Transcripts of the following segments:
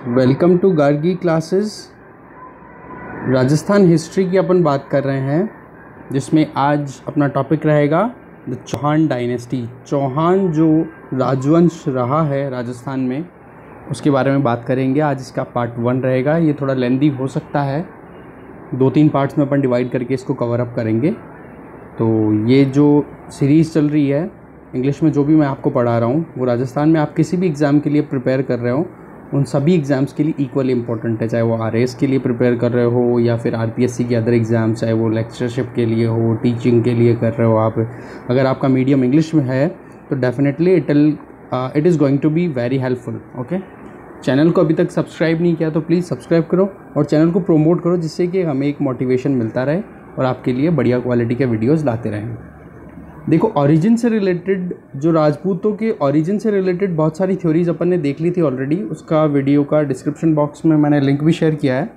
Welcome to Gargi classes. Rajasthan history की अपन बात कर रहे हैं, जिसमें आज अपना टॉपिक रहेगा द चौहान डायनेस्टी चौहान जो राजवंश रहा है राजस्थान में, उसके बारे में बात करेंगे। आज इसका पार्ट वन रहेगा। ये थोड़ा लेंदी हो सकता है। दो तीन पार्ट्स में अपन डिवाइड करके इसको कवर अप करेंगे। तो ये जो सीरीज़ चल रही है इंग्लिश में जो भी मैं आपको पढ़ा रहा हूँ, वो राजस्थान में आप किसी भी एग्ज़ाम के लिए प्रिपेयर कर रहे हो उन सभी एग्ज़ाम्स के लिए इक्वली इंपॉर्टेंट है, चाहे वो आर के लिए प्रिपेयर कर रहे हो या फिर आरपीएससी के अदर एग्ज़ाम चाहे वो लेक्चरशिप के लिए हो टीचिंग के लिए कर रहे हो आप। अगर आपका मीडियम इंग्लिश में है तो definitely it will it is going to be very helpful okay channel को अभी तक सब्सक्राइब नहीं किया तो प्लीज़ सब्सक्राइब करो और चैनल को प्रोमोट करो, जिससे कि हमें एक मोटिवेशन मिलता रहे और आपके लिए बढ़िया क्वालिटी के वीडियोज़ लाते रहें। देखो ओरिजिन से रिलेटेड जो राजपूतों के ओरिजिन से रिलेटेड बहुत सारी थ्योरीज अपन ने देख ली थी ऑलरेडी उसका वीडियो का डिस्क्रिप्शन बॉक्स में मैंने लिंक भी शेयर किया है।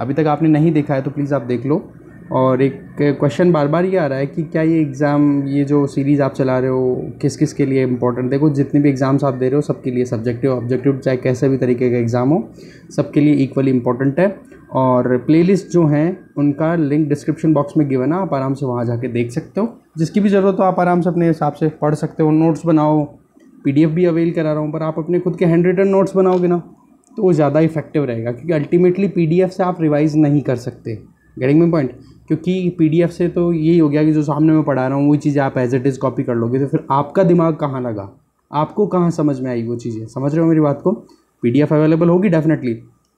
अभी तक आपने नहीं देखा है तो प्लीज़ आप देख लो। और एक क्वेश्चन बार बार ये आ रहा है कि क्या ये एग्ज़ाम ये जो सीरीज़ आप चला रहे हो किस किस के लिए इंपॉर्टेंट देखो, जितने भी एग्ज़ाम्स आप दे रहे हो, सबके लिए सब्जेक्टिव ऑब्जेक्टिव चाहे कैसे भी तरीके का एग्ज़ाम हो, सबके लिए इक्वली इंपॉर्टेंट है। और प्लेलिस्ट जो हैं, उनका लिंक डिस्क्रिप्शन बॉक्स में गिवन है, आप आराम से वहाँ जाके देख सकते हो। जिसकी भी ज़रूरत हो, आप आराम से अपने हिसाब से पढ़ सकते हो नोट्स बनाओ पीडीएफ भी अवेल करा रहा हूँ, पर आप अपने खुद के हैंड रिटन नोट्स बनाओगे ना तो वो ज़्यादा इफ़ेक्टिव रहेगा, क्योंकि अल्टीमेटली पीडीएफ से आप रिवाइज़ नहीं कर सकते। गेटिंग में पॉइंट क्योंकि पीडीएफ से तो यही हो गया कि जो सामने मैं पढ़ा रहा हूँ, वही चीज़ें आप एज इट इज़ कॉपी कर लोगे तो फिर आपका दिमाग कहाँ लगा? आपको कहाँ समझ में आई वो चीज़ें? समझ रहे हो मेरी बात को? पीडीएफ अवेलेबल होगी डेफिनेटली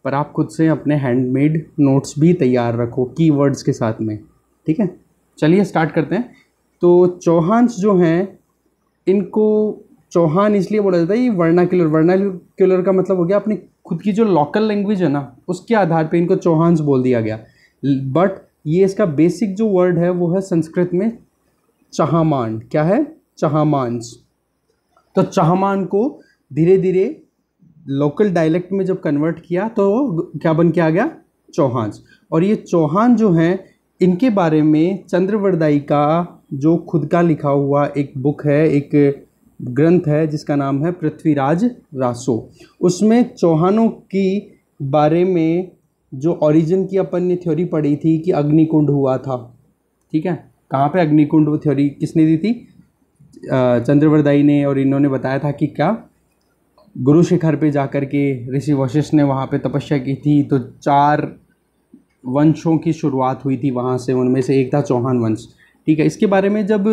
पर आप खुद से अपने हैंडमेड नोट्स भी तैयार रखो कीवर्ड्स के साथ में, ठीक है? चलिए स्टार्ट करते हैं। तो चौहान्स जो हैं, इनको चौहान इसलिए बोला जाता है, ये वर्नाक्यूलर वर्नाक्यूलर का मतलब हो गया अपनी खुद की जो लोकल लैंग्वेज है ना, उसके आधार पे इनको चौहान्स बोल दिया गया। बट ये इसका बेसिक जो वर्ड है, वो है संस्कृत में चहामान। क्या है? चहामांस। तो चहामान को धीरे धीरे लोकल डायलेक्ट में जब कन्वर्ट किया तो क्या बन के आ गया? चौहान। और ये चौहान जो हैं, इनके बारे में चंद्रवरदाई का जो खुद का लिखा हुआ एक बुक है, एक ग्रंथ है, जिसका नाम है पृथ्वीराज रासो। उसमें चौहानों की बारे में जो ओरिजिन की अपन ने थ्योरी पढ़ी थी कि अग्निकुंड हुआ था। ठीक है? कहाँ पे अग्निकुंड वो थ्योरी किसने दी थी? चंद्रवरदाई ने और इन्होंने बताया था कि क्या? गुरु शिखर पे जाकर के ऋषि वशिष्ठ ने वहाँ पे तपस्या की थी तो चार वंशों की शुरुआत हुई थी वहाँ से, उनमें से एक था चौहान वंश। ठीक है, इसके बारे में जब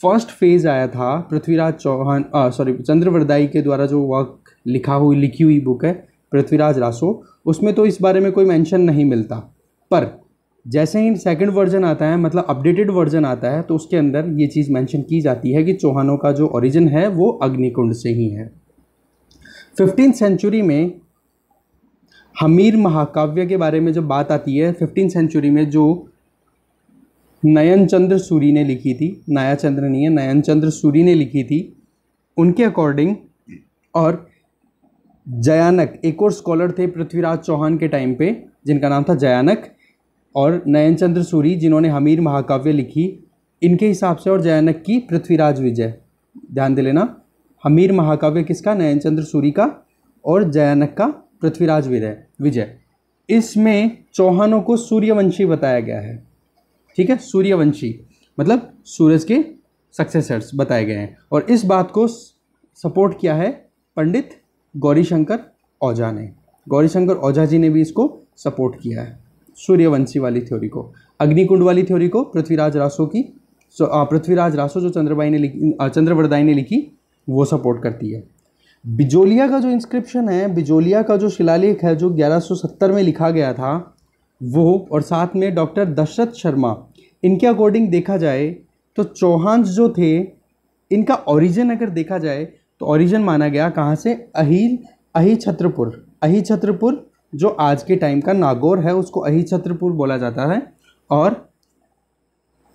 फ़र्स्ट फ़ेज़ आया था, पृथ्वीराज चौहान सॉरी चंद्रवरदाई के द्वारा जो वर्क लिखा हुई, लिखी हुई बुक है, पृथ्वीराज रासो, उसमें तो इस बारे में कोई मेंशन नहीं मिलता। पर जैसे ही सेकंड वर्जन आता है मतलब अपडेटेड वर्जन आता है तो उसके अंदर ये चीज़ मेंशन की जाती है कि चौहानों का जो ओरिजिन है, वो अग्निकुंड से ही है। फिफ्टीन सेंचुरी में हमीर महाकाव्य के बारे में जब बात आती है, फिफ्टीन सेंचुरी में जो नयन चंद्र सूरी ने लिखी थी, नया चंद्र नहीं है, नयन चंद्र सूरी ने लिखी थी, उनके अकॉर्डिंग और जयानक, एक और स्कॉलर थे पृथ्वीराज चौहान के टाइम पे, जिनका नाम था जयानक, और नयन चंद्र सूरी, जिन्होंने हमीर महाकाव्य लिखी, इनके हिसाब से और जयानक की पृथ्वीराज विजय। ध्यान दे लेना। हमीर महाकाव्य किसका? नयन चंद्र सूरी का और जयानक का पृथ्वीराज विजय विजय। इसमें चौहानों को सूर्यवंशी बताया गया है। ठीक है? सूर्यवंशी। मतलब सूरज के सक्सेसर्स बताए गए हैं। और इस बात को सपोर्ट किया है पंडित गौरीशंकर ओझा ने। गौरीशंकर ओझा जी ने भी इसको सपोर्ट किया है। सूर्यवंशी वाली थ्योरी को। अग्निकुंड वाली थ्योरी को पृथ्वीराज रासो की पृथ्वीराज रासो जो चंद्रबाई ने लिखी चंद्रवरदाई ने लिखी वो सपोर्ट करती है। बिजोलिया का जो इंस्क्रिप्शन है, बिजोलिया का जो शिलालेख है, जो 1170 में लिखा गया था, वो और साथ में डॉक्टर दशरथ शर्मा, इनके अकॉर्डिंग देखा जाए तो चौहान जो थे, इनका ओरिजिन अगर देखा जाए तो ओरिजिन माना गया कहाँ से? अहिल अहि छत्रपुर अहि छत्रपुर जो आज के टाइम का नागौर है, उसको अहि छत्रपुर बोला जाता है। और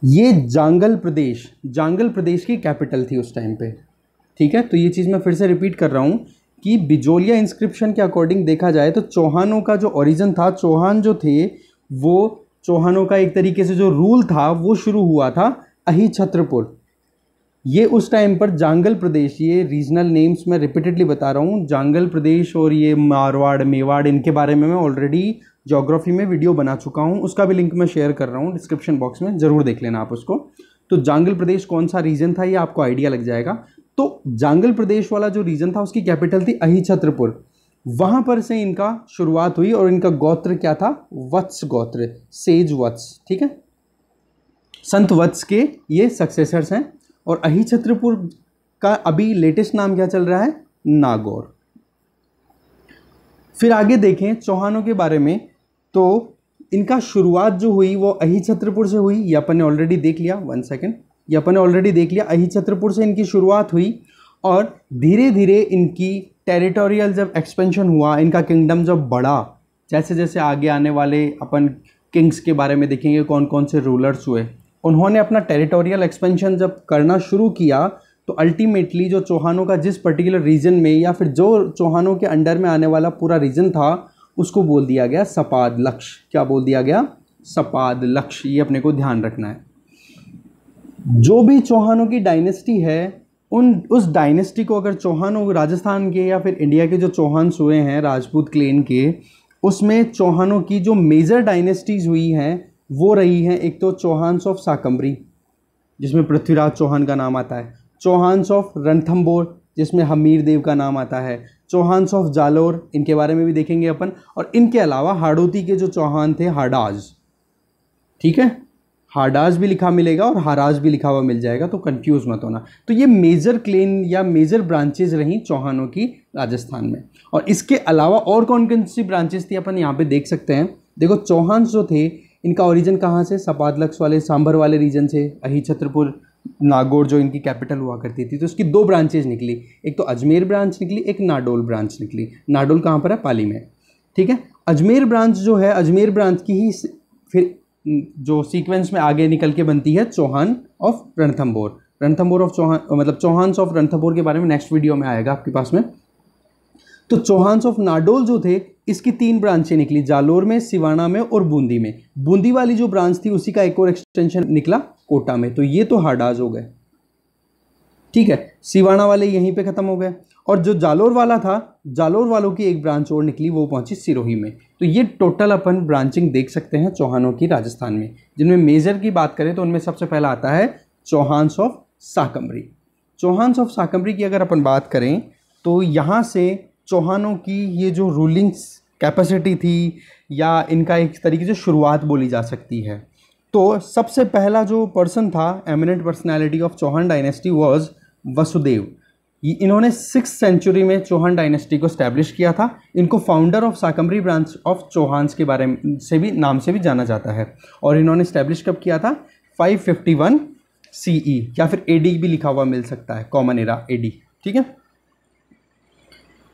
ये जांगल प्रदेश जांगल प्रदेश की कैपिटल थी उस टाइम पे। ठीक है? तो ये चीज़ मैं फिर से रिपीट कर रहा हूँ कि बिजोलिया इंस्क्रिप्शन के अकॉर्डिंग देखा जाए तो चौहानों का जो ओरिजिन था, चौहान जो थे, वो चौहानों का एक तरीके से जो रूल था, वो शुरू हुआ था अहि छत्रपुर। ये उस टाइम पर जांगल प्रदेश, ये रीजनल नेम्स मैं रिपीटेडली बता रहा हूँ। जांगल प्रदेश और ये मारवाड़, मेवाड़, इनके बारे में मैं ऑलरेडी जोग्राफी में वीडियो बना चुका हूँ। उसका भी लिंक मैं शेयर कर रहा हूँ डिस्क्रिप्शन बॉक्स में, ज़रूर देख लेना आप उसको। तो जांगल प्रदेश कौन सा रीजन था, ये आपको आइडिया लग जाएगा। तो जांगल प्रदेश वाला जो रीजन था, उसकी कैपिटल थी अही छत्रपुर वहाँ पर से इनका शुरुआत हुई और इनका गोत्र क्या था? वत्स गोत्र, सेज वत्स, ठीक है? संत वत्स के ये सक्सेसर्स हैं और अही छत्रपुर का अभी लेटेस्ट नाम क्या चल रहा है? नागौर। फिर आगे देखें चौहानों के बारे में तो इनका शुरुआत जो हुई वो अही छत्रपुर से हुई, ये अपन ने ऑलरेडी देख लिया वन सेकेंड ये अपन ने ऑलरेडी देख लिया। अही छत्रपुर से इनकी शुरुआत हुई और धीरे धीरे इनकी टेरिटोरियल जब एक्सपेंशन हुआ, इनका किंगडम जब बढ़ा जैसे जैसे आगे आने वाले अपन किंग्स के बारे में देखेंगे कौन कौन से रूलर्स हुए। उन्होंने अपना टेरिटोरियल एक्सपेंशन जब करना शुरू किया तो अल्टीमेटली जो चौहानों का जिस पर्टिकुलर रीजन में या फिर जो चौहानों के अंडर में आने वाला पूरा रीजन था, उसको बोल दिया गया सपाद लक्ष्य क्या बोल दिया गया? सपाद लक्ष्य ये अपने को ध्यान रखना है। जो भी चौहानों की डायनेस्टी है, उन, उस डायनेस्टी को अगर चौहानों राजस्थान के या फिर इंडिया के जो चौहान हुए हैं, राजपूत क्लेन के, उसमें चौहानों की जो मेजर डायनेस्टीज़ हुई हैं, वो रही हैं एक तो चौहान्स ऑफ़ साकम्बरी जिसमें पृथ्वीराज चौहान का नाम आता है। चौहान्स ऑफ़ रणथम्बोर जिसमें हमीर देव का नाम आता है। चौहान्स ऑफ़ जालोर, इनके बारे में भी देखेंगे अपन। और इनके अलावा हाड़ोती के जो चौहान थे, हाडाज। ठीक है? हाडाज भी लिखा मिलेगा और हाराज भी लिखा हुआ मिल जाएगा तो कंफ्यूज मत होना। तो ये मेजर क्लेन या मेजर ब्रांचेज रहीं चौहानों की राजस्थान में। और इसके अलावा और कौन कौन सी ब्रांचेज थी अपन यहाँ पे देख सकते हैं। देखो, चौहान जो थे, इनका ओरिजिन कहाँ से? सपादलक्स वाले, सांभर वाले रीजन से अही छत्रपुर नागौर जो इनकी कैपिटल हुआ करती थी तो उसकी दो ब्रांचेज निकली। एक तो अजमेर ब्रांच निकली, एक नाडोल ब्रांच निकली। नाडोल कहाँ पर है? पाली में। ठीक है? अजमेर ब्रांच जो है, अजमेर ब्रांच की ही फिर जो सीक्वेंस में आगे निकल के बनती है चौहान ऑफ़ रणथम्बोर रणथम्बोर ऑफ़ चौहान मतलब चौहान्स ऑफ़ रणथम्बोर के बारे में नेक्स्ट वीडियो में आएगा आपके पास में। तो चौहान्स ऑफ़ नाडोल जो थे, इसकी तीन ब्रांचें निकली, जालोर में, सिवाना में और बूंदी में। बूंदी वाली जो ब्रांच थी, उसी का एक और एक्सटेंशन निकला कोटा में। तो ये तो हाडाज हो गए। ठीक है, सिवाना वाले यहीं पे ख़त्म हो गए। और जो जालोर वाला था, जालोर वालों की एक ब्रांच और निकली, वो पहुँची सिरोही में। तो ये टोटल अपन ब्रांचिंग देख सकते हैं चौहानों की राजस्थान में। जिनमें मेजर की बात करें तो उनमें सबसे पहला आता है चौहान्स ऑफ़ साकम्बरी चौहान्स ऑफ़ साकम्बरी की अगर अपन बात करें तो यहाँ से चौहानों की ये जो रूलिंग्स कैपेसिटी थी, या इनका एक तरीके से शुरुआत बोली जा सकती है। तो सबसे पहला जो पर्सन था eminent personality of Chauhan dynasty was Vasudev इन्होंने सिक्स सेंचुरी में चौहान डायनेस्टी को स्टैब्लिश किया था। इनको founder of Shakambhari branch of Chauhans के बारे में से भी नाम से भी जाना जाता है। और इन्होंने स्टैब्लिश कब किया था? 551 सीई e, या फिर एडी भी लिखा हुआ मिल सकता है कॉमन एरा एडी ठीक है?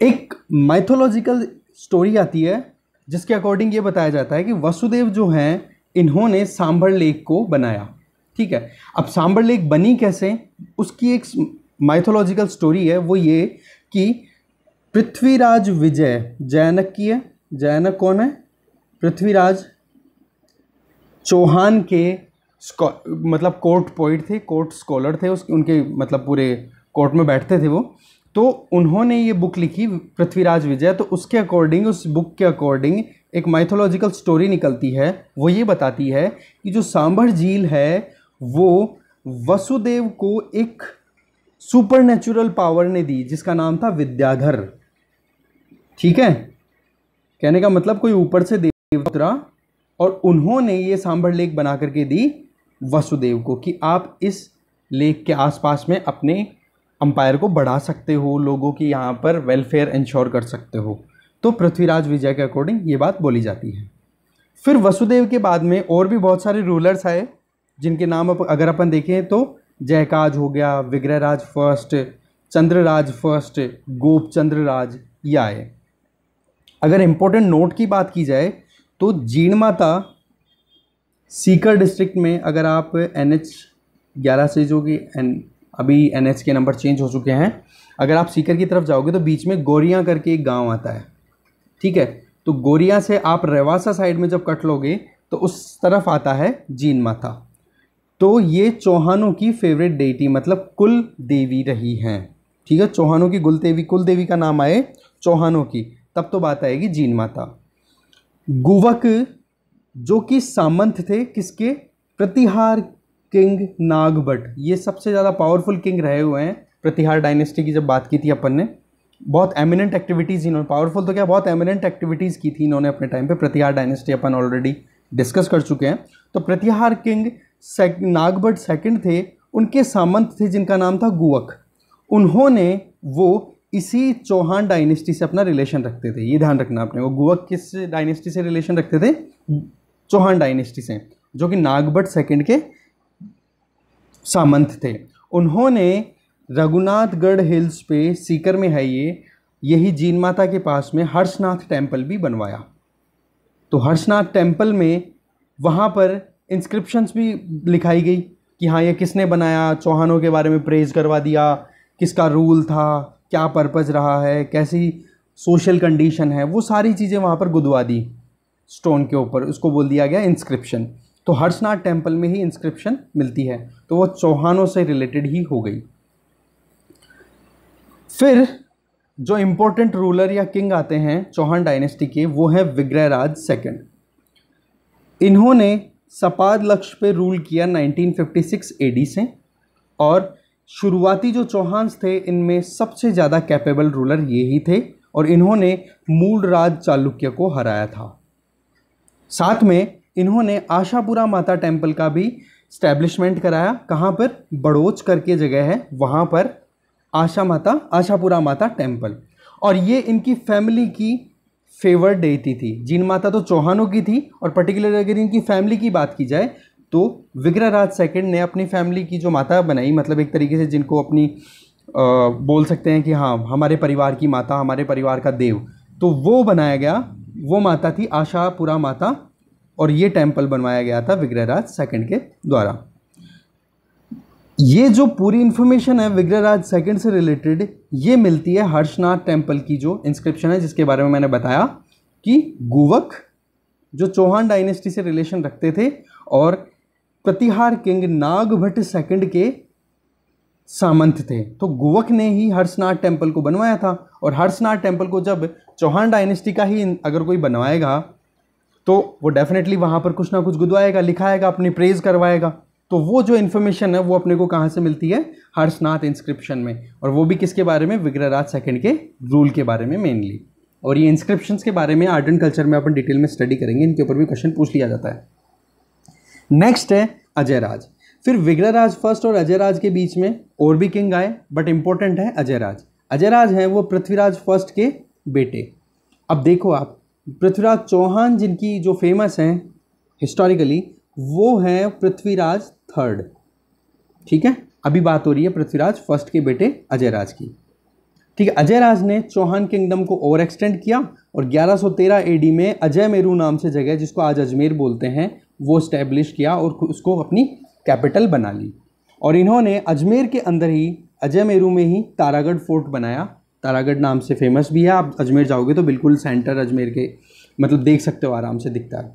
एक माइथोलॉजिकल स्टोरी आती है जिसके अकॉर्डिंग ये बताया जाता है कि वसुदेव जो हैं इन्होंने सांभर लेक को बनाया ठीक है? अब सांभर लेक बनी कैसे? उसकी एक माइथोलॉजिकल स्टोरी है, वो ये कि पृथ्वीराज विजय, जैनक की है, जैनक कौन है? पृथ्वीराज चौहान के मतलब कोर्ट पोइट थे कोर्ट स्कॉलर थे, उस, उनके मतलब पूरे कोर्ट में बैठते थे वो। तो उन्होंने ये बुक लिखी, पृथ्वीराज विजय तो उसके अकॉर्डिंग उस बुक के अकॉर्डिंग एक माइथोलॉजिकल स्टोरी निकलती है। वो ये बताती है कि जो सांभर झील है, वो वसुदेव को एक सुपर नेचुरल पावर ने दी, जिसका नाम था विद्याधर ठीक है? कहने का मतलब कोई ऊपर से देव उतरा और उन्होंने ये सांभर लेक बना करके दी वसुदेव को कि आप इस लेक के आसपास में अपने अंपायर को बढ़ा सकते हो, लोगों की यहाँ पर वेलफेयर इंश्योर कर सकते हो। तो पृथ्वीराज विजय के अकॉर्डिंग ये बात बोली जाती है। फिर वसुदेव के बाद में और भी बहुत सारे रूलर्स आए, जिनके नाम अगर अपन देखें तो जयकाज हो गया, विग्रहराज फ़र्स्ट चंद्रराज फ़र्स्ट गोपचंद्र राज ये आए अगर इम्पोर्टेंट नोट की बात की जाए तो जीण माता सीकर डिस्ट्रिक्ट में अगर आप एन एच ग्यारह से जो कि एन अभी एन एच के नंबर चेंज हो चुके हैं, अगर आप सीकर की तरफ़ जाओगे तो बीच में गोरियाँ करके एक गाँव आता है। ठीक है? तो गोरिया से आप रेवासा साइड में जब कट लोगे तो उस तरफ़ आता है जीन माता तो ये चौहानों की फेवरेट डेटी मतलब कुल देवी रही हैं। ठीक है, चौहानों की गुल देवी, कुल देवी का नाम आए चौहानों की। तब तो बात आएगी जीन माता। गुवक, जो कि सामंत थे, किसके? प्रतिहार किंग नागभट ये सबसे ज़्यादा पावरफुल किंग रहे हुए हैं। प्रतिहार डायनेस्टी की जब बात की थी अपन ने, बहुत एमिनेंट एक्टिविटीज़ इन्होंने पावरफुल तो क्या, बहुत एमिनेंट एक्टिविटीज़ की थी इन्होंने अपने टाइम पे। प्रतिहार डायनेस्टी अपन ऑलरेडी डिस्कस कर चुके हैं। तो प्रतिहार किंग नागभट सेकंड थे, उनके सामंत थे जिनका नाम था गुवक। उन्होंने वो इसी चौहान डायनेस्टी से अपना रिलेशन रखते थे। ये ध्यान रखना आपने, वो गुवक किस डायनेस्टी से रिलेशन रखते थे? चौहान डायनेस्टी से, जो कि नागभट सेकंड के सामंत थे। उन्होंने रघुनाथगढ़ हिल्स पे सीकर में है ये, यही जीन माता के पास में हर्षनाथ टेंपल भी बनवाया। तो हर्षनाथ टेंपल में वहाँ पर इंस्क्रिप्शंस भी लिखाई गई कि हाँ ये किसने बनाया, चौहानों के बारे में प्रेज करवा दिया, किसका रूल था, क्या पर्पज़ रहा है, कैसी सोशल कंडीशन है, वो सारी चीज़ें वहाँ पर गुदवा दी स्टोन के ऊपर। उसको बोल दिया गया इंस्क्रिप्शन तो हर्षनाथ टेंपल में ही इंस्क्रिप्शन मिलती है। तो वो चौहानों से रिलेटेड ही हो गई। फिर जो इम्पोर्टेंट रूलर या किंग आते हैं चौहान डायनेस्टी के, वो हैं विग्रहराज सेकंड इन्होंने सपाद लक्ष्य पे रूल किया 1956 एडी से, और शुरुआती जो चौहान्स थे, इनमें सबसे ज़्यादा कैपेबल रूलर ये ही थे, और इन्होंने मूल राज चालुक्य को हराया था। साथ में इन्होंने आशापुरा माता टेंपल का भी स्टैब्लिशमेंट कराया, कहाँ पर? बड़ोच करके जगह है, वहाँ पर आशा माता, आशापुरा माता टेंपल और ये इनकी फैमिली की फेवर्ड डेटी थी। जिन माता तो चौहानों की थी और पर्टिकुलर अगर इनकी फैमिली की बात की जाए तो विग्रहराज सेकंड ने अपनी फैमिली की जो माता बनाई मतलब एक तरीके से जिनको अपनी आ, बोल सकते हैं कि हाँ हमारे परिवार की माता हमारे परिवार का देव तो वो बनाया गया वो माता थी आशापुरा माता और ये टेंपल बनवाया गया था विग्रहराज सेकंड के द्वारा। ये जो पूरी इन्फॉर्मेशन है विग्रहराज सेकंड से रिलेटेड ये मिलती है हर्षनाथ टेंपल की जो इंस्क्रिप्शन है, जिसके बारे में मैंने बताया कि गुवक जो चौहान डायनेस्टी से रिलेशन रखते थे और प्रतिहार किंग नागभट्ट सेकंड के सामंत थे। तो गुवक ने ही हर्षनाथ टेंपल को बनवाया था और हर्षनाथ टेंपल को जब चौहान डायनेस्टी का ही अगर कोई बनवाएगा तो वो डेफिनेटली वहाँ पर कुछ ना कुछ गुदवाएगा, लिखाएगा, अपनी प्रेज करवाएगा। तो वो जो इन्फॉर्मेशन है, वो अपने को कहाँ से मिलती है? हर्षनाथ इंस्क्रिप्शन में। और वो भी किसके बारे में? विग्रहराज सेकंड के रूल के बारे में मेनली और ये इंस्क्रिप्शन के बारे में आर्ट एंड कल्चर में अपन डिटेल में स्टडी करेंगे, इनके ऊपर भी क्वेश्चन पूछ लिया जाता है। नेक्स्ट है अजयराज। फिर विग्रहराज फ़र्स्ट और अजयराज के बीच में और भी किंग आए बट इंपॉर्टेंट है अजयराज। अजयराज हैं वो पृथ्वीराज फ़र्स्ट के बेटे। अब देखो आप, पृथ्वीराज चौहान जिनकी जो फ़ेमस हैं हिस्टोरिकली वो हैं पृथ्वीराज थर्ड। ठीक है? अभी बात हो रही है पृथ्वीराज फ़र्स्ट के बेटे अजय राज की। ठीक है अजय राज ने चौहान किंगडम को ओवर एक्सटेंड किया और 1113 एडी में अजय मेरू नाम से जगह जिसको आज अजमेर बोलते हैं, वो स्टैब्लिश किया और उसको अपनी कैपिटल बना ली। और इन्होंने अजमेर के अंदर ही अजय मेरू में ही तारागढ़ फोर्ट बनाया। तारागढ़ नाम से फ़ेमस भी है, आप अजमेर जाओगे तो बिल्कुल सेंटर अजमेर के मतलब देख सकते हो आराम से दिखता है।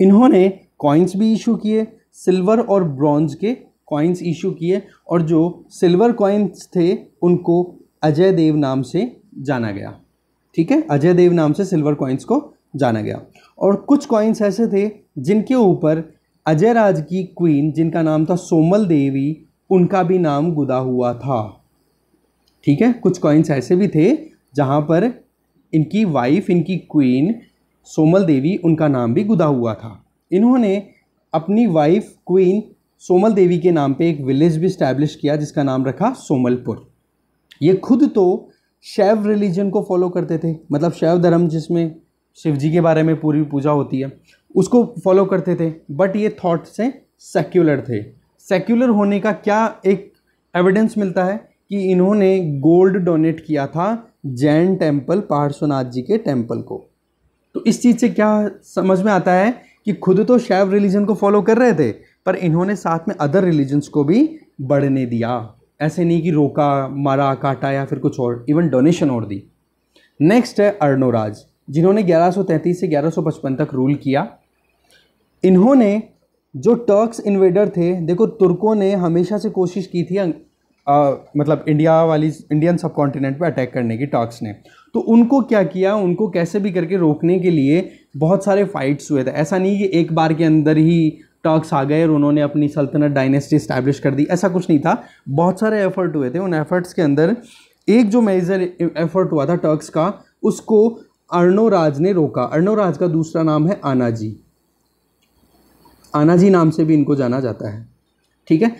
इन्होंने कॉइन्स भी इशू किए सिल्वर और ब्रॉन्ज के कॉइन्स इशू किए और जो सिल्वर कॉइन्स थे, उनको अजय देव नाम से जाना गया। ठीक है? अजय देव नाम से सिल्वर कॉइन्स को जाना गया। और कुछ कॉइन्स ऐसे थे, जिनके ऊपर अजय राज की क्वीन जिनका नाम था सोमल देवी, उनका भी नाम गुदा हुआ था। ठीक है? कुछ कॉइन्स ऐसे भी थे, जहाँ पर इनकी वाइफ इनकी क्वीन सोमल देवी, उनका नाम भी गुदा हुआ था। इन्होंने अपनी वाइफ क्वीन सोमल देवी के नाम पे एक विलेज भी इस्टेब्लिश किया, जिसका नाम रखा सोमलपुर। ये खुद तो शैव रिलीजन को फॉलो करते थे। मतलब शैव धर्म जिसमें शिव जी के बारे में पूरी पूजा होती है, उसको फॉलो करते थे। बट ये थॉट से सेक्युलर थे। सेक्युलर होने का क्या एक एविडेंस मिलता है कि इन्होंने गोल्ड डोनेट किया था जैन टेंपल पार्श्वनाथ जी के टेंपल को। तो इस चीज़ से क्या समझ में आता है कि खुद तो शैव रिलीजन को फॉलो कर रहे थे पर इन्होंने साथ में अदर रिलीजन्स को भी बढ़ने दिया। ऐसे नहीं कि रोका मारा काटा या फिर कुछ और इवन डोनेशन और दी। नेक्स्ट है अर्णोराज जिन्होंने 1133 से 1155 तक रूल किया। इन्होंने जो टर्क्स इन्वेडर थे देखो तुर्कों ने हमेशा से कोशिश की थी आ, मतलब इंडिया वाली इंडियन सब कॉन्टिनेंट पे अटैक करने की टर्क्स ने। तो उनको क्या किया, उनको कैसे भी करके रोकने के लिए बहुत सारे फाइट्स हुए थे। ऐसा नहीं कि एक बार के अंदर ही टर्क्स आ गए और उन्होंने अपनी सल्तनत डायनेस्टी इस्टेब्लिश कर दी। ऐसा कुछ नहीं था। बहुत सारे एफर्ट हुए थे। उन एफर्ट्स के अंदर एक जो मेजर एफर्ट हुआ था टर्क्स का, उसको अर्णोराज ने रोका। अर्णोराज का दूसरा नाम है आनाजी। आनाजी नाम से भी इनको जाना जाता है। ठीक है?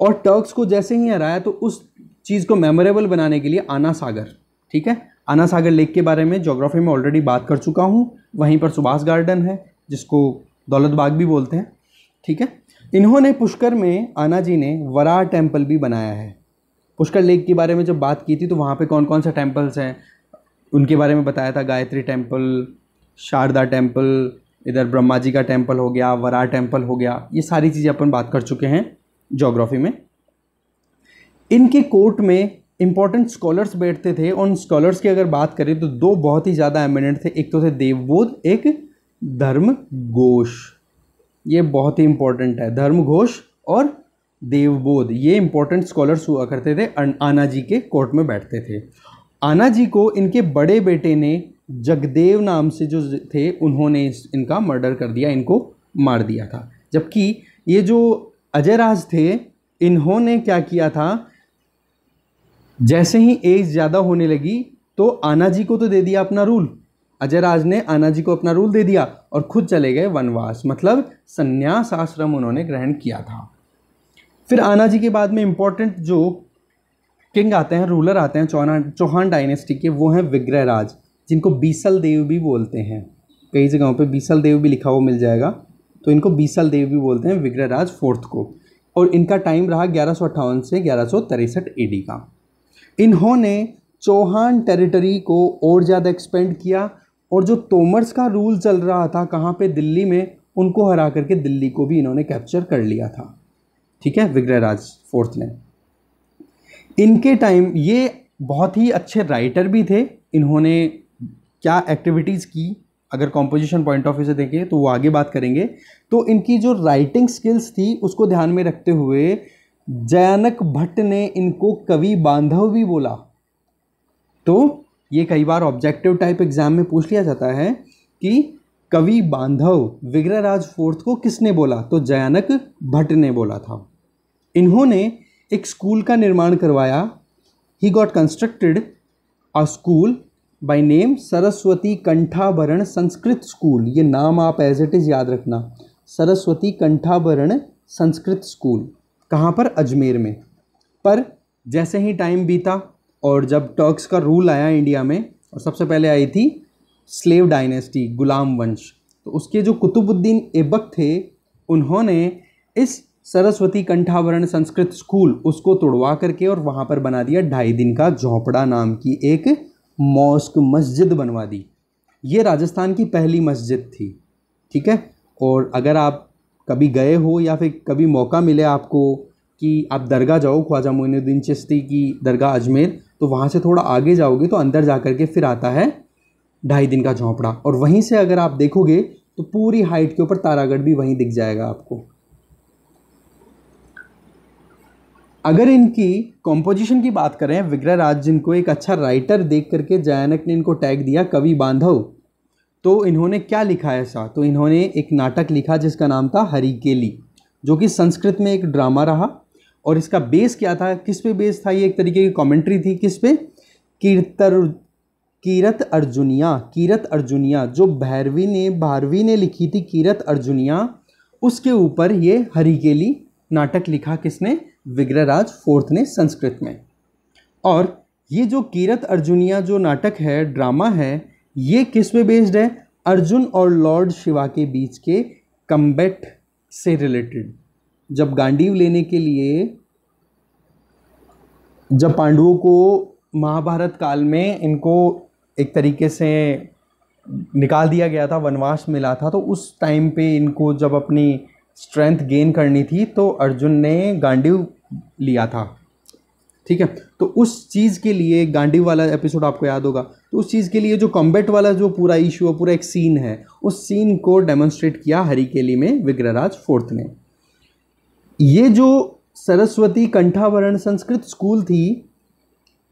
और टर्क्स को जैसे ही हराया तो उस चीज़ को मेमोरेबल बनाने के लिए आना सागर। ठीक है? आना सागर लेक के बारे में जोग्राफी में ऑलरेडी बात कर चुका हूँ। वहीं पर सुभाष गार्डन है, जिसको दौलत बाग भी बोलते हैं। ठीक है? इन्होंने पुष्कर में आना जी ने वरा टेंपल भी बनाया है। पुष्कर लेक के बारे में जब बात की थी तो वहाँ पे कौन कौन से टेम्पल्स हैं? उनके बारे में बताया था, गायत्री टेंपल शारदा टेंपल इधर ब्रह्मा जी का टेंपल हो गया वरा टेंपल हो गया, ये सारी चीज़ें अपन बात कर चुके हैं जोग्राफी में। इनके कोर्ट में इंपॉर्टेंट स्कॉलर्स बैठते थे। उन स्कॉलर्स की अगर बात करें तो दो बहुत ही ज़्यादा एमिनेंट थे। एक तो थे देवबोध, एक धर्म घोष ये बहुत ही इंपॉर्टेंट है। धर्म घोष और देवबोध, ये इंपॉर्टेंट स्कॉलर्स हुआ करते थे। आना जी के कोर्ट में बैठते थे। आना जी को इनके बड़े बेटे ने जगदेव नाम से जो थे, उन्होंने इनका मर्डर कर दिया, इनको मार दिया था। जबकि ये जो अजय राज थे, इन्होंने क्या किया था? जैसे ही एज ज़्यादा होने लगी तो आना जी को तो दे दिया अपना रूल अजय राज ने आना जी को अपना रूल दे दिया और खुद चले गए वनवास। मतलब संन्यास आश्रम उन्होंने ग्रहण किया था। फिर आना जी के बाद में इंपॉर्टेंट जो किंग आते हैं रूलर आते हैं चौहान चौहान डायनेस्टी के, वो हैं विग्रह राज, जिनको बीसल देव भी बोलते हैं। कई जगहों पे बीसल देव भी लिखा हुआ मिल जाएगा। तो इनको बीसल देव भी बोलते हैं, विग्रह राज फोर्थ को। और इनका टाइम रहा ग्यारह से ग्यारह सौ का। इन्होंने चौहान टेरिटरी को और ज़्यादा एक्सपेंड किया और जो तोमर्स का रूल चल रहा था कहाँ पे? दिल्ली में, उनको हरा करके दिल्ली को भी इन्होंने कैप्चर कर लिया था। ठीक है, विग्रहराज फोर्थ ने इनके टाइम ये बहुत ही अच्छे राइटर भी थे। इन्होंने क्या एक्टिविटीज़ की? अगर कॉम्पोजिशन पॉइंट ऑफ़ व्यू से देखें तो वो आगे बात करेंगे। तो इनकी जो राइटिंग स्किल्स थी, उसको ध्यान में रखते हुए जयानक भट्ट ने इनको कवि बांधव भी बोला। तो ये कई बार ऑब्जेक्टिव टाइप एग्ज़ाम में पूछ लिया जाता है कि कवि बांधव विग्रहराज फोर्थ को किसने बोला? तो जयानक भट्ट ने बोला था। इन्होंने एक स्कूल का निर्माण करवाया। He got constructed a school by name Saraswati Kanthabharan Sanskrit school ये नाम आप एज इट इज़ याद रखना। सरस्वती कंठाभरण संस्कृत स्कूल कहाँ पर? अजमेर में। पर जैसे ही टाइम बीता और जब टर्क्स का रूल आया इंडिया में, और सबसे पहले आई थी स्लेव डायनेस्टी गुलाम वंश तो उसके जो कुतुबुद्दीन ऐबक थे, उन्होंने इस सरस्वती कंठावरण संस्कृत स्कूल उसको तोड़वा करके और वहाँ पर बना दिया ढाई दिन का झोंपड़ा नाम की एक मॉस्क मस्जिद बनवा दी। ये राजस्थान की पहली मस्जिद थी, ठीक है? और अगर आप कभी गए हो या फिर कभी मौका मिले आपको कि आप दरगाह जाओ ख्वाजा मोइनुद्दीन चिश्ती की दरगाह अजमेर तो वहाँ से थोड़ा आगे जाओगे तो अंदर जा कर के फिर आता है ढाई दिन का झोंपड़ा। और वहीं से अगर आप देखोगे तो पूरी हाइट के ऊपर तारागढ़ भी वहीं दिख जाएगा आपको। अगर इनकी कॉम्पोजिशन की बात करें, विग्रह राज जिनको एक अच्छा राइटर देख करके, जयानक ने इनको टैग दिया, कवि बांधव तो इन्होंने क्या लिखा है ऐसा? तो इन्होंने एक नाटक लिखा जिसका नाम था हरिकेली जो कि संस्कृत में एक ड्रामा रहा। और इसका बेस क्या था? किस पे बेस था? ये एक तरीके की कमेंट्री थी किस पे? कीर्तर, कीरत अर्जुनिया कीरत अर्जुनिया, जो भैरवी ने, भारवी ने लिखी थी कीरत अर्जुनिया, उसके ऊपर ये हरिकेली नाटक लिखा किसने? विग्रहराज फोर्थ ने संस्कृत में। और ये जो कीरत अर्जुनिया जो नाटक है ड्रामा है ये किस पे बेस्ड है? अर्जुन और लॉर्ड शिवा के बीच के कम्बैट से रिलेटेड जब गांडीव लेने के लिए, जब पांडवों को महाभारत काल में इनको एक तरीके से निकाल दिया गया था, वनवास मिला था तो उस टाइम पे इनको जब अपनी स्ट्रेंथ गेन करनी थी तो अर्जुन ने गांडीव लिया था। ठीक है? तो उस चीज़ के लिए गांडीव वाला एपिसोड आपको याद होगा। तो उस चीज़ के लिए जो कॉम्बैट वाला जो पूरा इशू है पूरा एक सीन है, उस सीन को डेमोन्स्ट्रेट किया हरिकेली में विग्रहराज फोर्थ ने। ये जो सरस्वती कंठावरण संस्कृत स्कूल थी,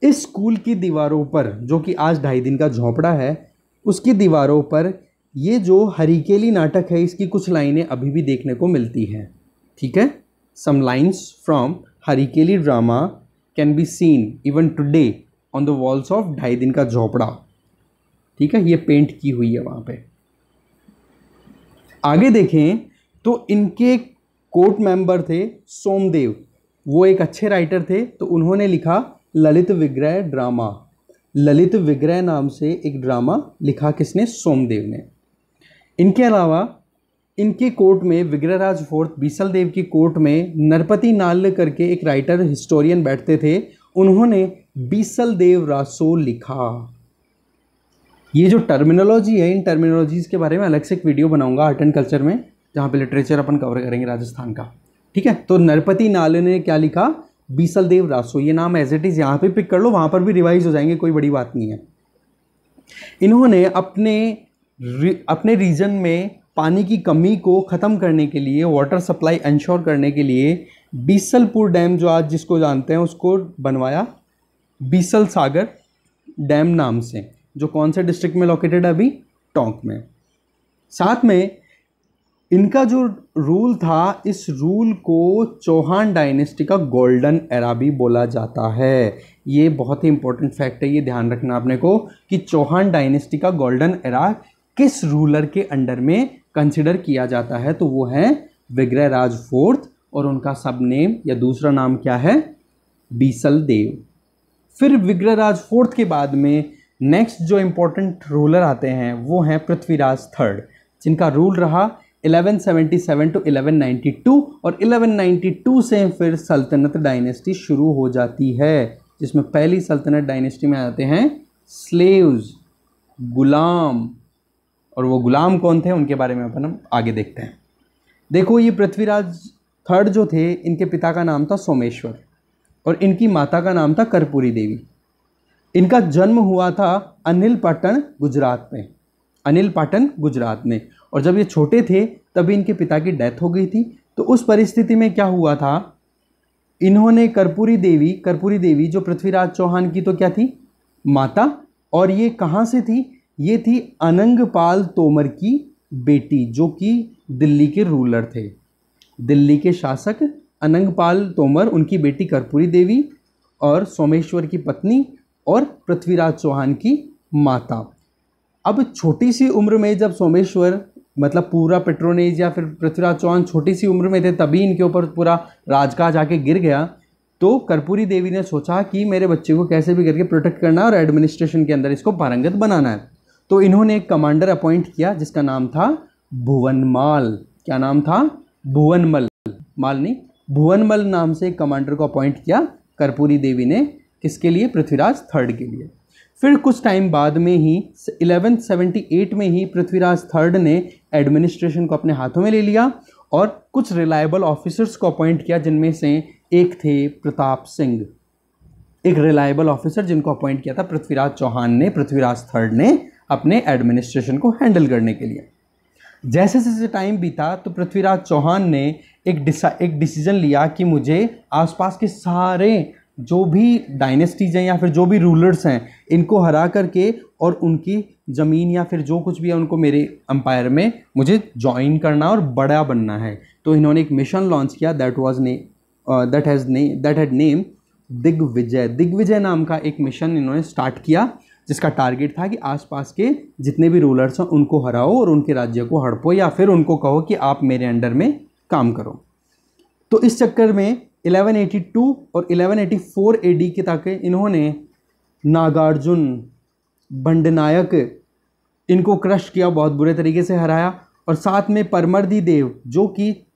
इस स्कूल की दीवारों पर, जो कि आज ढाई दिन का झोंपड़ा है, उसकी दीवारों पर ये जो हरिकेली नाटक है, इसकी कुछ लाइनें अभी भी देखने को मिलती हैं। ठीक है? Some lines from Harikeli drama can be seen even today on the walls of Dhai Din Ka झोपड़ा। ठीक है? ये पेंट की हुई है वहाँ पे। आगे देखें तो इनके कोर्ट मेंबर थे सोमदेव। वो एक अच्छे राइटर थे तो उन्होंने लिखा ललित विग्रह ड्रामा ललित विग्रह नाम से एक ड्रामा लिखा किसने? सोमदेव ने। इनके अलावा इनके कोर्ट में विग्रहराज फोर्थ बीसल देव की कोर्ट में नरपति नाल करके एक राइटर हिस्टोरियन बैठते थे उन्होंने बीसल देव रासो लिखा। ये जो टर्मिनोलॉजी है, इन टर्मिनोलॉजीज़ के बारे में अलग से एक वीडियो बनाऊँगा आर्ट एंड कल्चर में, जहाँ पे लिटरेचर अपन कवर करेंगे राजस्थान का। ठीक है? तो नरपति नाले ने क्या लिखा? बीसल देव रासो ये नाम एज इट इज़ यहाँ पे पिक कर लो, वहाँ पर भी रिवाइज हो जाएँगे, कोई बड़ी बात नहीं है। इन्होंने अपने अपने रीजन में पानी की कमी को ख़त्म करने के लिए वाटर सप्लाई इंश्योर करने के लिए बीसलपुर डैम जो आज जिसको जानते हैं, उसको बनवाया बीसल सागर डैम नाम से, जो कौन से डिस्ट्रिक्ट में लोकेटेड है अभी? टोंक में। साथ में इनका जो रूल था, इस रूल को चौहान डायनेस्टी का गोल्डन एरा भी बोला जाता है। ये बहुत ही इंपॉर्टेंट फैक्ट है, ये ध्यान रखना आपने को कि चौहान डायनेस्टी का गोल्डन एरा किस रूलर के अंडर में कंसिडर किया जाता है तो वो है विग्रह राज फोर्थ और उनका सब नेम या दूसरा नाम क्या है? बीसल देव फिर विग्रह राज फोर्थ के बाद में नेक्स्ट जो इम्पोर्टेंट रूलर आते हैं, वो हैं पृथ्वीराज थर्ड, जिनका रूल रहा 1177 टू 1192 और 1192 से फिर सल्तनत डायनेस्टी शुरू हो जाती है, जिसमें पहली सल्तनत डायनेस्टी में आते हैं स्लेव्स गुलाम। और वो गुलाम कौन थे? उनके बारे में अपन हम आगे देखते हैं। देखो ये पृथ्वीराज थर्ड जो थे, इनके पिता का नाम था सोमेश्वर और इनकी माता का नाम था कर्पूरी देवी। इनका जन्म हुआ था अनिल पाटन गुजरात में, अनिल पाटन गुजरात में। और जब ये छोटे थे, तभी इनके पिता की डेथ हो गई थी। तो उस परिस्थिति में क्या हुआ था? इन्होंने कर्पूरी देवी कर्पूरी देवी जो पृथ्वीराज चौहान की तो क्या थी? माता। और ये कहाँ से थी? ये थी अनंगपाल तोमर की बेटी, जो कि दिल्ली के रूलर थे। दिल्ली के शासक अनंगपाल तोमर, उनकी बेटी कर्पूरी देवी और सोमेश्वर की पत्नी और पृथ्वीराज चौहान की माता। अब छोटी सी उम्र में जब सोमेश्वर मतलब पूरा पेट्रोनेज या फिर पृथ्वीराज चौहान छोटी सी उम्र में थे, तभी इनके ऊपर पूरा राजकाज आके गिर गया। तो कर्पूरी देवी ने सोचा कि मेरे बच्चे को कैसे भी करके प्रोटेक्ट करना और एडमिनिस्ट्रेशन के अंदर इसको पारंगत बनाना है। तो इन्होंने एक कमांडर अपॉइंट किया, जिसका नाम था भुवनमाल। क्या नाम था? भुवनमल मालनी भुवनमल नाम से एक कमांडर को अपॉइंट किया, कर्पूरी देवी ने, किसके लिए? पृथ्वीराज थर्ड के लिए। फिर कुछ टाइम बाद में ही 1178 में ही पृथ्वीराज थर्ड ने एडमिनिस्ट्रेशन को अपने हाथों में ले लिया और कुछ रिलायबल ऑफिसर्स को अपॉइंट किया, जिनमें से एक थे प्रताप सिंह। एक रिलायबल ऑफिसर जिनको अपॉइंट किया था पृथ्वीराज चौहान ने, पृथ्वीराज थर्ड ने अपने एडमिनिस्ट्रेशन को हैंडल करने के लिए। जैसे जैसे टाइम बीता तो पृथ्वीराज चौहान ने एक डिसा, एक डिसीज़न लिया कि मुझे आसपास के सारे जो भी डायनेस्टीज हैं या फिर जो भी रूलर्स हैं, इनको हरा करके और उनकी ज़मीन या फिर जो कुछ भी है उनको मेरे अंपायर में मुझे ज्वाइन करना और बड़ा बनना है। तो इन्होंने एक मिशन लॉन्च किया दैट वाज ने दैट हैज़ ने that had name Digvijay. Digvijay नाम का एक मिशन इन्होंने स्टार्ट किया। जिसका टारगेट था कि आसपास के जितने भी रूलर्स हैं, उनको हराओ और उनके राज्य को हड़पो या फिर उनको कहो कि आप मेरे अंडर में काम करो। तो इस चक्कर में 1182 और 1184 एडी के तक इन्होंने नागार्जुन, बंडनायक, इनको क्रश किया, बहुत बुरे तरीके से हराया और साथ में परमर्दी देव, जो कि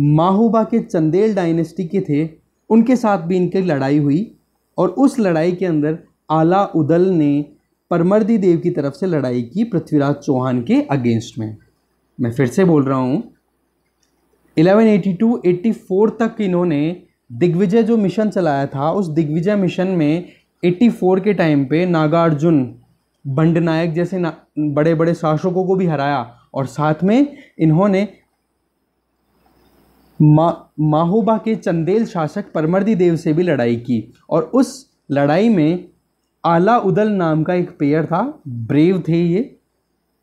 माहूबा के चंदेल डायनेस्टी के थे, उनके साथ भी इनकी लड़ाई हुई और उस लड़ाई के अंदर आला उदल ने परमर्दी देव की तरफ़ से लड़ाई की पृथ्वीराज चौहान के अगेंस्ट में। मैं फिर से बोल रहा हूँ 1182-84 तक इन्होंने दिग्विजय जो मिशन चलाया था उस दिग्विजय मिशन में 84 के टाइम पे नागार्जुन बंडनायक जैसे ना, बड़े बड़े शासकों को भी हराया और साथ में इन्होंने मा, माहोबा के चंदेल शासक परमर्दी देव से भी लड़ाई की और उस लड़ाई में आला उदल नाम का एक पेयर था, ब्रेव थे ये।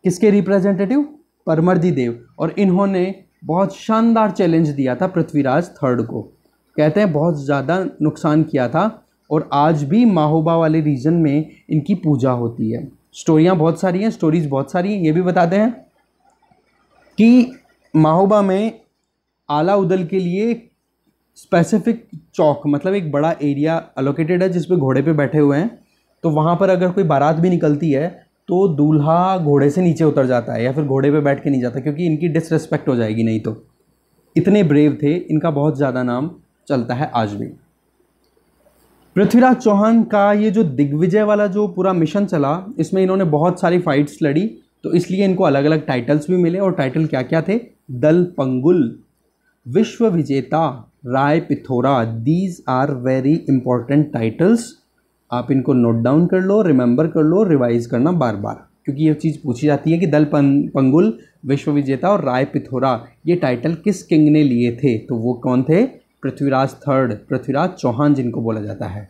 किसके रिप्रेजेंटेटिव परमर्दी देव। और इन्होंने बहुत शानदार चैलेंज दिया था पृथ्वीराज थर्ड को। कहते हैं बहुत ज़्यादा नुकसान किया था और आज भी माहोबा वाले रीजन में इनकी पूजा होती है। स्टोरियाँ बहुत सारी हैं स्टोरीज बहुत सारी हैं, ये भी बताते हैं कि माहोबा में आला उदल के लिए स्पेसिफिक चौक मतलब एक बड़ा एरिया अलोकेटेड है जिस पे घोड़े पे बैठे हुए हैं। तो वहाँ पर अगर कोई बारात भी निकलती है तो दूल्हा घोड़े से नीचे उतर जाता है या फिर घोड़े पे बैठ के नहीं जाता, क्योंकि इनकी डिसरेस्पेक्ट हो जाएगी नहीं तो। इतने ब्रेव थे, इनका बहुत ज़्यादा नाम चलता है आज भी पृथ्वीराज चौहान का ये जो दिग्विजय वाला जो पूरा मिशन चला, इसमें इन्होंने बहुत सारी फाइट्स लड़ी तो इसलिए इनको अलग अलग टाइटल्स भी मिले, और टाइटल क्या क्या थे? दल पंगुल, विश्व विजेता, Rai Pithora these are very important titles आप इनको नोट डाउन कर लो रिमेंबर कर लो रिवाइज करना बार बार क्योंकि ये चीज़ पूछी जाती है कि दल पंगुल विश्व विजेता और राय पिथोरा, ये टाइटल किस किंग ने लिए थे? तो वो कौन थे? पृथ्वीराज थर्ड, पृथ्वीराज चौहान जिनको बोला जाता है।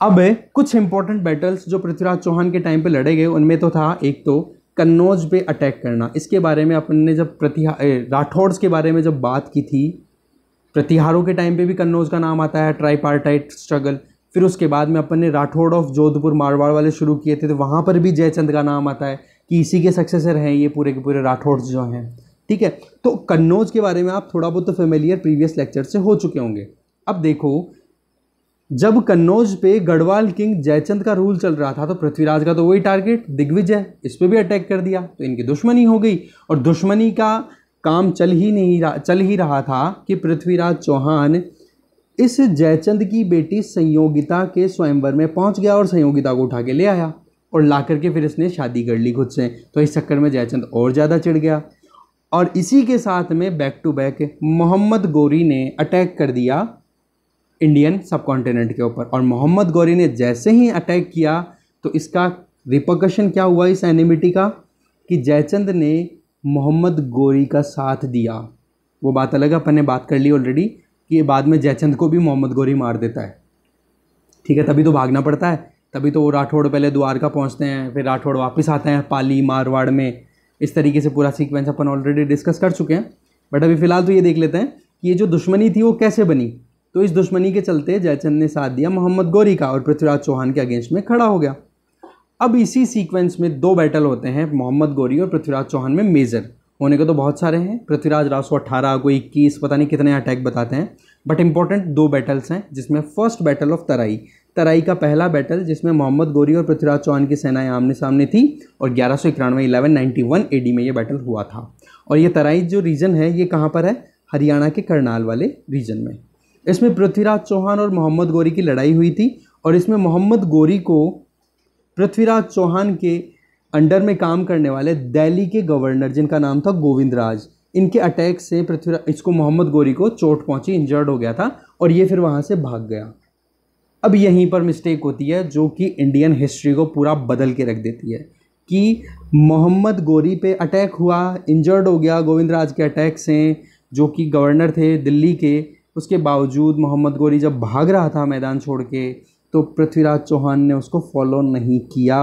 अब कुछ इंपॉर्टेंट बैटल्स जो पृथ्वीराज चौहान के टाइम पे लड़े गए, उनमें तो था, एक तो कन्नौज पे अटैक करना। इसके बारे में अपन ने जब प्रतिहार राठौड़ के बारे में जब बात की थी, प्रतिहारों के टाइम पे भी कन्नौज का नाम आता है ट्राईपार्टाइट स्ट्रगल फिर उसके बाद में अपन ने राठौड़ ऑफ़ जोधपुर मारवाड़ वाले शुरू किए थे तो वहाँ पर भी जयचंद का नाम आता है कि इसी के सक्सेसर हैं ये पूरे के पूरे राठौड़ जो हैं। ठीक है? तो कन्नौज के बारे में आप थोड़ा बहुत तो फेमिलियर प्रीवियस लेक्चर से हो चुके होंगे। अब देखो, जब कन्नौज पे गढ़वाल किंग जयचंद का रूल चल रहा था तो पृथ्वीराज का तो वही टारगेट दिग्विजय, इस पर भी अटैक कर दिया तो इनकी दुश्मनी हो गई। और दुश्मनी का काम चल ही नहीं रहा, चल ही रहा था कि पृथ्वीराज चौहान इस जयचंद की बेटी संयोगिता के स्वयंवर में पहुँच गया और संयोगिता को उठा के ले आया और ला करके फिर इसने शादी कर ली खुद से। तो इस चक्कर में जयचंद और ज़्यादा चिढ़ गया। और इसी के साथ में back to back Mohammad Ghori ने अटैक कर दिया इंडियन सब कॉन्टिनेंट के ऊपर। और मोहम्मद गौरी ने जैसे ही अटैक किया तो इसका रिपोकशन क्या हुआ इस एनिमिटी का? कि जयचंद ने मोहम्मद गौरी का साथ दिया। वो बात अलग अपन ने बात कर ली ऑलरेडी कि ये बाद में जयचंद को भी मोहम्मद गौरी मार देता है। ठीक है, तभी तो भागना पड़ता है। तभी तो वो राठौड़ पहले द्वारका पहुँचते हैं, फिर राठौड़ वापस आते हैं पाली, मारवाड़ में। इस तरीके से पूरा सीक्वेंस अपन ऑलरेडी डिस्कस कर चुके हैं। बट अभी फ़िलहाल तो ये देख लेते हैं कि ये जो दुश्मनी थी वो कैसे बनी। तो इस दुश्मनी के चलते जयचंद ने साथ दिया मोहम्मद गौरी का और पृथ्वीराज चौहान के अगेंस्ट में खड़ा हो गया। अब इसी सीक्वेंस में दो बैटल होते हैं मोहम्मद गौरी और पृथ्वीराज चौहान में मेजर होने को तो बहुत सारे हैं। पृथ्वीराज राव सौ अठारह को इक्कीस, पता नहीं कितने अटैक बताते हैं। बट इंपॉर्टेंट दो बैटल्स हैं, जिसमें first battle of Tarai. Tarai का पहला बैटल जिसमें मोहम्मद गौरी और पृथ्वीराज चौहान की सेनाएँ आमने सामने थी और ग्यारह सौ इक्यानवे eleven ninety one A D में ये बैटल हुआ था। और ये तराई जो रीजन है, ये कहाँ पर है? हरियाणा के करनाल वाले रीजन में। इसमें पृथ्वीराज चौहान और मोहम्मद गौरी की लड़ाई हुई थी और इसमें मोहम्मद गोरी को पृथ्वीराज चौहान के अंडर में काम करने वाले दिल्ली के गवर्नर, जिनका नाम था गोविंद राज इनके अटैक से पृथ्वीराज इसको मोहम्मद गोरी को चोट पहुँची इंजर्ड हो गया था, और ये फिर वहाँ से भाग गया। अब यहीं पर मिस्टेक होती है, जो कि इंडियन हिस्ट्री को पूरा बदल के रख देती है, कि मोहम्मद गोरी पे अटैक हुआ इंजर्ड हो गया गोविंद राज के अटैक से, जो कि गवर्नर थे दिल्ली के। उसके बावजूद मोहम्मद गोरी जब भाग रहा था मैदान छोड़ के तो पृथ्वीराज चौहान ने उसको फॉलो नहीं किया।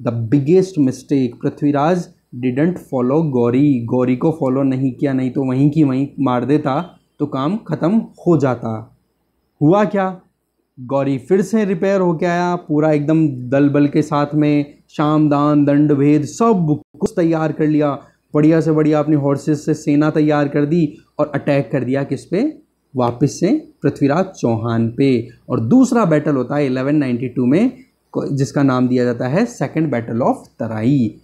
The biggest mistake Prithviraj didn't follow Ghori. Ghori को फॉलो नहीं किया, नहीं तो वहीं की वहीं मार देता तो काम ख़त्म हो जाता। हुआ क्या? गौरी फिर से रिपेयर होके आया, पूरा एकदम दल बल के साथ में, शाम, दान, दंड, भेद, सब कुछ तैयार कर लिया। बढ़िया से बढ़िया अपनी हॉर्सेस से सेना तैयार कर दी और अटैक कर दिया किस पे? वापस से पृथ्वीराज चौहान पे। और दूसरा बैटल होता है 1192 में जिसका नाम दिया जाता है सेकेंड बैटल ऑफ़ तराई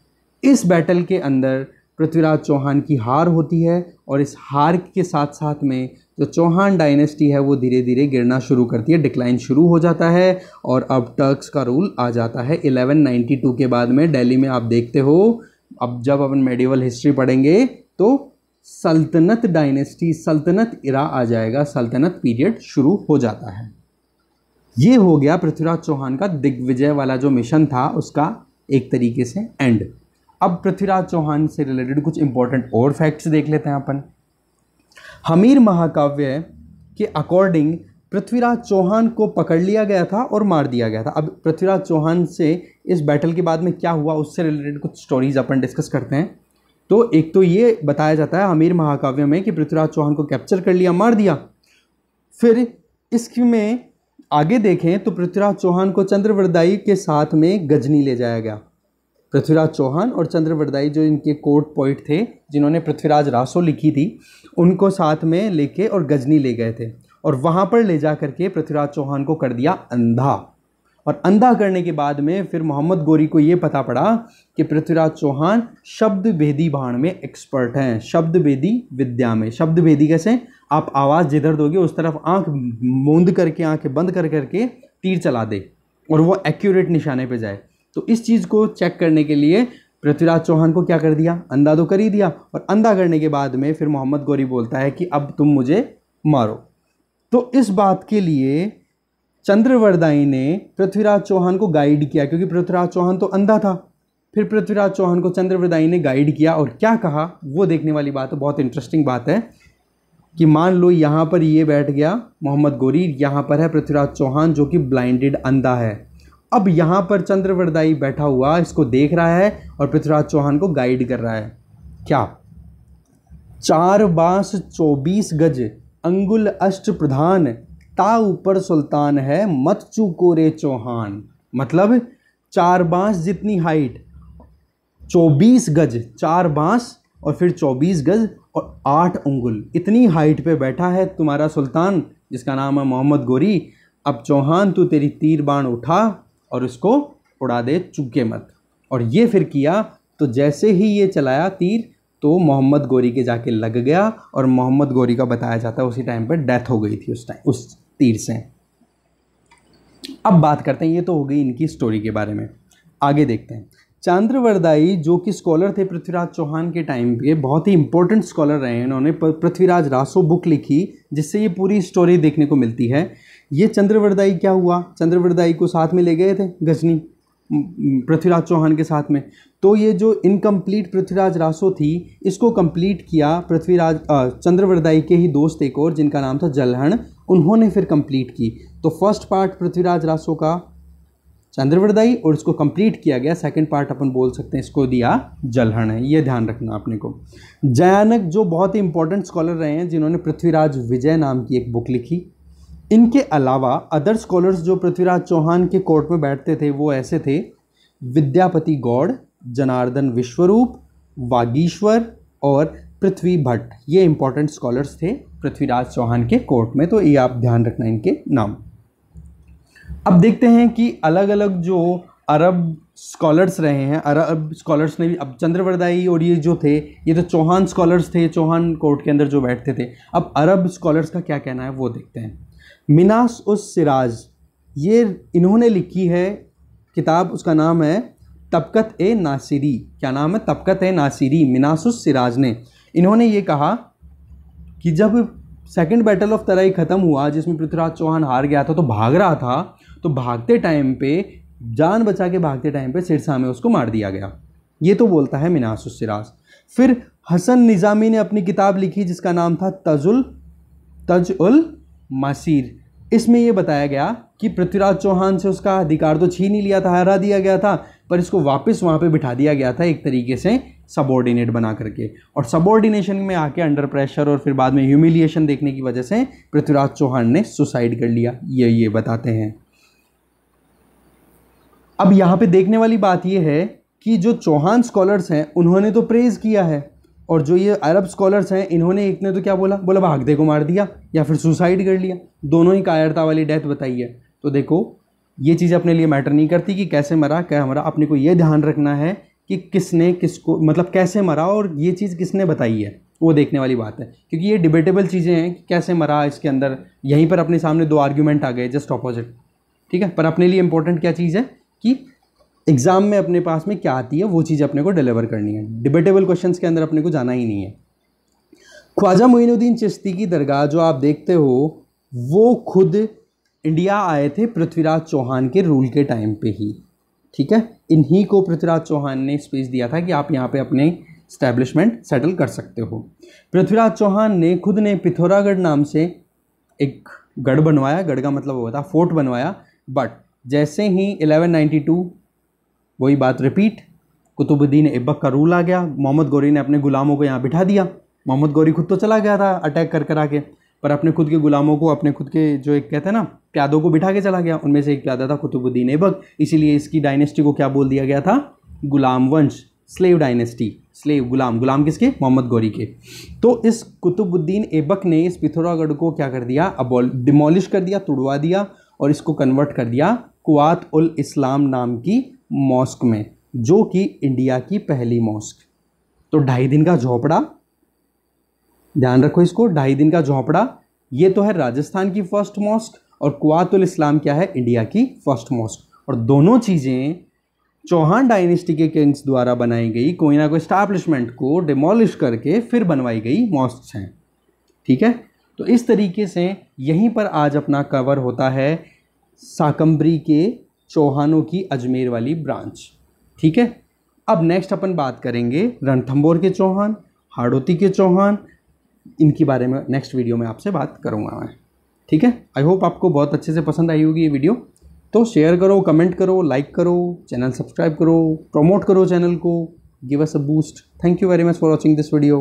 इस बैटल के अंदर पृथ्वीराज चौहान की हार होती है और इस हार के साथ साथ में जो चौहान डायनेस्टी है, वो धीरे धीरे गिरना शुरू करती है डिक्लाइन शुरू हो जाता है और अब टर्क्स का रूल आ जाता है 1192 के बाद में। दिल्ली में आप देखते हो, अब जब अपन मेडिवल हिस्ट्री पढ़ेंगे तो सल्तनत डायनेस्टी सल्तनत इरा आ जाएगा, सल्तनत पीरियड शुरू हो जाता है। ये हो गया पृथ्वीराज चौहान का दिग्विजय वाला जो मिशन था उसका एक तरीके से एंड अब पृथ्वीराज चौहान से रिलेटेड कुछ इंपॉर्टेंट और फैक्ट्स देख लेते हैं अपन. हमीर महाकाव्य के अकॉर्डिंग पृथ्वीराज चौहान को पकड़ लिया गया था और मार दिया गया था. अब पृथ्वीराज चौहान से इस बैटल के बाद में क्या हुआ, उससे रिलेटेड कुछ स्टोरीज अपन डिस्कस करते हैं. तो एक तो ये बताया जाता है हमीर महाकाव्य में कि पृथ्वीराज चौहान को कैप्चर कर लिया, मार दिया. फिर इसमें आगे देखें तो पृथ्वीराज चौहान को चंद्रवरदाई के साथ में गजनी ले जाया गया। पृथ्वीराज चौहान और चंद्रवरदाई जो इनके कोर्ट पॉइंट थे, जिन्होंने पृथ्वीराज रासो लिखी थी, उनको साथ में लेके और गजनी ले गए थे। और वहाँ पर ले जा करके पृथ्वीराज चौहान को कर दिया अंधा। और अंधा करने के बाद में फिर मोहम्मद गोरी को ये पता पड़ा कि पृथ्वीराज चौहान शब्द भेदी बाण में एक्सपर्ट हैं। शब्द भेदी विद्या में। शब्द भेदी कैसे? आप आवाज़ जिधर दोगे, उस तरफ़ आँख मूंद करके, आँखें बंद कर करके तीर चला दे और वो एक्यूरेट निशाने पे जाए। तो इस चीज़ को चेक करने के लिए पृथ्वीराज चौहान को क्या कर दिया? अंधा तो कर ही दिया। और अंधा करने के बाद में फिर मोहम्मद गौरी बोलता है कि अब तुम मुझे मारो। तो इस बात के लिए चंद्रवरदाई ने पृथ्वीराज चौहान को गाइड किया, क्योंकि पृथ्वीराज चौहान तो अंधा था। फिर पृथ्वीराज चौहान को चंद्रवरदाई ने गाइड किया और क्या कहा? वो देखने वाली बात है बहुत इंटरेस्टिंग बात है कि मान लो यहाँ पर ये बैठ गया मोहम्मद गोरी, यहाँ पर है पृथ्वीराज चौहान जो कि ब्लाइंडेड अंधा है। अब यहाँ पर चंद्रवरदाई बैठा हुआ, इसको देख रहा है और पृथ्वीराज चौहान को गाइड कर रहा है। क्या? चार बाँस चौबीस गज, अंगुल अष्ट प्रधान ता ऊपर सुल्तान है, मत चूको रे चौहान। मतलब चार बाँस जितनी हाइट चौबीस गज, चार बाँस और फिर चौबीस गज और आठ उंगुल। इतनी हाइट पे बैठा है तुम्हारा सुल्तान, जिसका नाम है मोहम्मद गोरी। अब चौहान, तू तेरी तीर बाण उठा और उसको उड़ा दे, चुके मत। और ये फिर किया तो जैसे ही ये चलाया तीर तो मोहम्मद गोरी के जाके लग गया और मोहम्मद गोरी का बताया जाता है, उसी टाइम पर डेथ हो गई थी उस टाइम उस तीर से अब बात करते हैं, ये तो हो गई इनकी स्टोरी के बारे में। आगे देखते हैं। चांद्रवरदाई, जो कि स्कॉलर थे पृथ्वीराज चौहान के टाइम पे, बहुत ही इंपॉर्टेंट स्कॉलर रहे हैं इन्होंने। पृथ्वीराज रासो बुक लिखी, जिससे ये पूरी स्टोरी देखने को मिलती है। ये चंद्रवरदाई क्या हुआ? चंद्रवरदाई को साथ में ले गए थे गजनी। पृथ्वीराज चौहान के साथ में। तो ये जो इनकम्प्लीट पृथ्वीराज रासो थी, इसको कंप्लीट किया पृथ्वीराज चंद्रवरदाई के ही दोस्त एक और, जिनका नाम था जलहण, उन्होंने फिर कंप्लीट की। तो फ़र्स्ट पार्ट पृथ्वीराज रासो का चंद्रवरदाई और इसको कंप्लीट किया गया। सेकंड पार्ट अपन बोल सकते हैं, इसको दिया जलहण है। ये ध्यान रखना अपने को। जयानक, जो बहुत ही इंपॉर्टेंट स्कॉलर रहे हैं, जिन्होंने पृथ्वीराज विजय नाम की एक बुक लिखी। इनके अलावा अदर स्कॉलर्स जो पृथ्वीराज चौहान के कोर्ट में बैठते थे, वो ऐसे थे, विद्यापति गौड़, जनार्दन विश्वरूप, वागीश्वर और पृथ्वी भट्ट। ये इंपॉर्टेंट स्कॉलर्स थे पृथ्वीराज चौहान के कोर्ट में तो ये आप ध्यान रखना इनके नाम। अब देखते हैं कि अलग अलग जो अरब स्कॉलर्स रहे हैं, अरब स्कॉलर्स ने भी, अब चंद्रवरदाई और ये जो थे, ये तो चौहान स्कॉलर्स थे, चौहान कोर्ट के अंदर जो बैठते थे। अब अरब स्कॉलर्स का क्या कहना है, वो देखते हैं। मिनास उस सिराज। ये इन्होंने लिखी है, किताब उसका नाम है तबकत ए नासिरी। क्या नाम है? तबकत ए नासिरी, मिनास उस सिराज ने। इन्होंने ये कहा कि जब सेकंड बैटल ऑफ़ तराई ख़त्म हुआ, जिसमें पृथ्वीराज चौहान हार गया था तो भाग रहा था तो भागते टाइम पे, जान बचा के भागते टाइम पे सिरसा में उसको मार दिया गया। ये तो बोलता है मिनास उस सिराज। फिर हसन निज़ामी ने अपनी किताब लिखी, जिसका नाम था तजुल तज उल मासीर। इसमें यह बताया गया कि पृथ्वीराज चौहान से उसका अधिकार तो छीन ही लिया था, हरा दिया गया था, पर इसको वापस वहाँ पे बिठा दिया गया था एक तरीके से सबॉर्डिनेट बना करके। और सबॉर्डिनेशन में आके अंडर प्रेशर और फिर बाद में ह्यूमिलिएशन देखने की वजह से पृथ्वीराज चौहान ने सुसाइड कर लिया। ये ये बताते हैं। अब यहाँ पे देखने वाली बात यह है कि जो चौहान स्कॉलर्स हैं, उन्होंने तो प्रेज किया है। और जो ये अरब स्कॉलर्स हैं, इन्होंने एक ने तो क्या बोला? बोला भागदे को मार दिया, या फिर सुसाइड कर लिया। दोनों ही कायरता वाली डेथ बताई है तो देखो, ये चीज़ अपने लिए मैटर नहीं करती कि कैसे मरा, क्या मरा। अपने को ये ध्यान रखना है कि किसने किसको मतलब कैसे मरा और ये चीज़ किसने बताई है। वो देखने वाली बात है। क्योंकि ये डिबेटेबल चीज़ें हैं कि कैसे मरा इसके अंदर। यहीं पर अपने सामने दो आर्ग्यूमेंट आ गए जस्ट ऑपोजिट ठीक है? पर अपने लिए इंपॉर्टेंट क्या चीज़ है कि एग्ज़ाम में अपने पास में क्या आती है, वो चीज़ अपने को डिलीवर करनी है। डिबेटेबल क्वेश्चंस के अंदर अपने को जाना ही नहीं है। ख्वाजा मोइनुद्दीन चिश्ती की दरगाह जो आप देखते हो, वो खुद इंडिया आए थे पृथ्वीराज चौहान के रूल के टाइम पे ही, ठीक है? इन्हीं को पृथ्वीराज चौहान ने स्पेस दिया था कि आप यहाँ पे अपने स्टैब्लिशमेंट सेटल कर सकते हो। पृथ्वीराज चौहान ने खुद ने पिथौरागढ़ नाम से एक गढ़ बनवाया, गढ़ का मतलब था, फोर्ट बनवाया बट जैसे ही 1192 वही बात रिपीट कुतुबुद्दीन ऐबक का रूल आ गया। मोहम्मद गौरी ने अपने गुलामों को यहाँ बिठा दिया। मोहम्मद गौरी खुद तो चला गया था अटैक कर कर आके, पर अपने खुद के गुलामों को, अपने खुद के जो एक कहते हैं ना, प्यादों को बिठा के चला गया। उनमें से एक प्यादा था कुतुबुद्दीन ऐबक इसीलिए इसकी डायनेस्टी को क्या बोल दिया गया था? गुलाम वंश स्लेव डायनेस्टी स्लेव गुलाम। गुलाम किसके? मोहम्मद गौरी के। तो इस कुतुबुद्दीन ऐबक ने इस पिथौरागढ़ को क्या कर दिया? अबॉल डिमोलिश कर दिया, तुड़वा दिया और इसको कन्वर्ट कर दिया कुआत उल इस्लाम नाम की मॉस्क में, जो कि इंडिया की पहली मॉस्क। तो ढाई दिन का झोपड़ा, ध्यान रखो इसको, ढाई दिन का झोपड़ा, ये तो है राजस्थान की फ़र्स्ट मॉस्क और कुआतुल इस्लाम क्या है, इंडिया की फ़र्स्ट मॉस्क और दोनों चीज़ें चौहान डायनेस्टी के किंग्स द्वारा बनाई गई, कोई ना कोई स्टैब्लिशमेंट को डिमोलिश करके फिर बनवाई गई मॉस्क हैं। ठीक है? तो इस तरीके से यहीं पर आज अपना कवर होता है साकम्बरी के चौहानों की अजमेर वाली ब्रांच। ठीक है? अब नेक्स्ट अपन बात करेंगे रणथंबोर के चौहान, हाड़ोती के चौहान। इनके बारे में नेक्स्ट वीडियो में आपसे बात करूँगा मैं। ठीक है? आई होप आपको बहुत अच्छे से पसंद आई होगी ये वीडियो तो शेयर करो कमेंट करो लाइक करो चैनल सब्सक्राइब करो प्रमोट करो चैनल को। Give us a boost thank you very much for watching this video